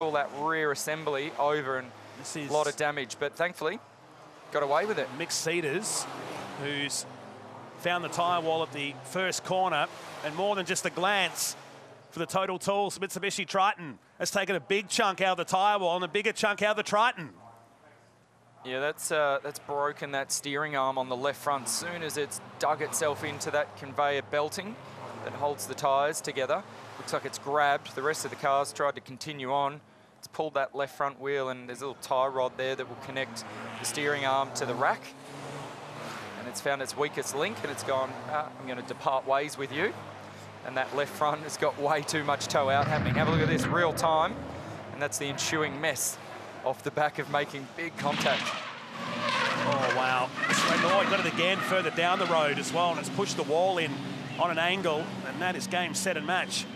all that rear assembly over and a lot of damage. But thankfully, got away with it. Mick Sieders, who's found the tyre wall at the first corner, and more than just a glance for the Total Tools Mitsubishi Triton has taken a big chunk out of the tyre wall and a bigger chunk out of the Triton. Yeah, that's uh, that's broken that steering arm on the left front. Soon as it's dug itself into that conveyor belting that holds the tyres together, looks like it's grabbed. The rest of the cars tried to continue on. It's pulled that left front wheel, and there's a little tie rod there that will connect the steering arm to the rack. And it's found its weakest link, and it's gone. Ah, I'm going to depart ways with you. And that left front has got way too much toe out happening. Have a look at this real time, and that's the ensuing mess off the back of making big contact. Oh, wow. He got it again further down the road as well, and it's pushed the wall in on an angle, and that is game, set, and match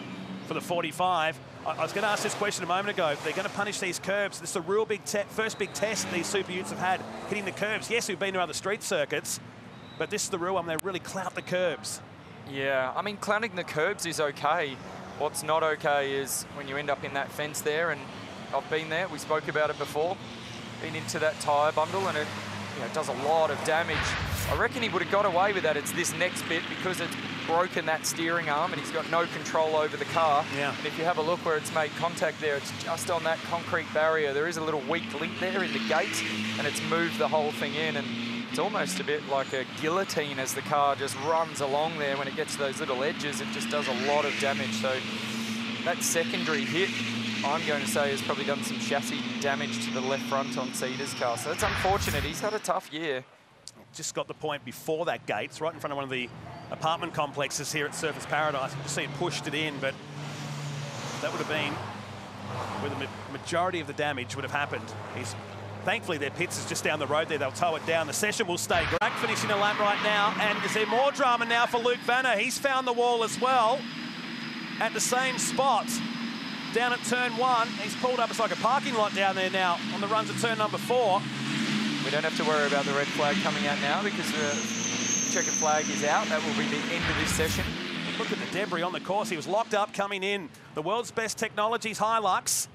for the 45. I, was going to ask this question a moment ago. They're going to punish these curbs. This is a real big first big test these Super Utes have had, hitting the curbs. Yes, we've been to other street circuits, but this is the real one. They really clout the curbs. Yeah, I mean, clowning the curbs is okay. What's not okay is when you end up in that fence there, and I've been there, we spoke about it before, been into that tyre bundle, and it you know, does a lot of damage. I reckon he would have got away with that. It's this next bit because it's broken that steering arm and he's got no control over the car. Yeah. And if you have a look where it's made contact there, it's just on that concrete barrier. There is a little weak link there in the gate and it's moved the whole thing in and it's almost a bit like a guillotine as the car just runs along there. When it gets to those little edges, it just does a lot of damage. So that secondary hit, I'm going to say, has probably done some chassis damage to the left front on Sieders' car. So that's unfortunate. He's had a tough year. Just got the point before that gate. It's right in front of one of the apartment complexes here at Surfers Paradise. You just see it pushed it in, but that would have been where the majority of the damage would have happened. He's Thankfully, their pits is just down the road there. They'll tow it down. The session will stay. Greg finishing a lap right now. And is there more drama now for Luke Vanner? He's found the wall as well at the same spot down at turn one. He's pulled up. It's like a parking lot down there now on the runs at turn number four. We don't have to worry about the red flag coming out now because the checkered flag is out. That will be the end of this session. Look at the debris on the course. He was locked up coming in. The world's best technologies, Hilux.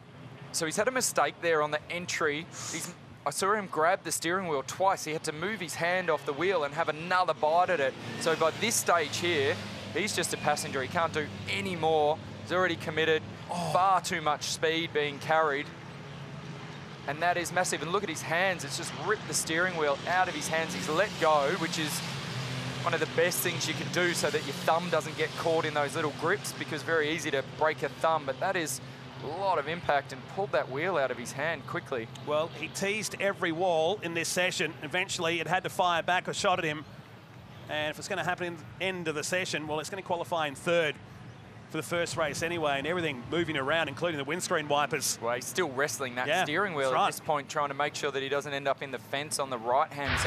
So he's had a mistake there on the entry. He's, I saw him grab the steering wheel twice. He had to move his hand off the wheel and have another bite at it. So by this stage here, he's just a passenger. He can't do any more. He's already committed. Oh. Far too much speed being carried. And that is massive. And look at his hands. It's just ripped the steering wheel out of his hands. He's let go, which is one of the best things you can do so that your thumb doesn't get caught in those little grips because very easy to break a thumb. But that is a lot of impact and pulled that wheel out of his hand quickly. Well, he teased every wall in this session. Eventually, it had to fire back a shot at him. And if it's going to happen in the end of the session, well, it's going to qualify in third for the first race anyway, and everything moving around, including the windscreen wipers. Well, he's still wrestling that yeah, steering wheel right. at this point, trying to make sure that he doesn't end up in the fence on the right-hand side.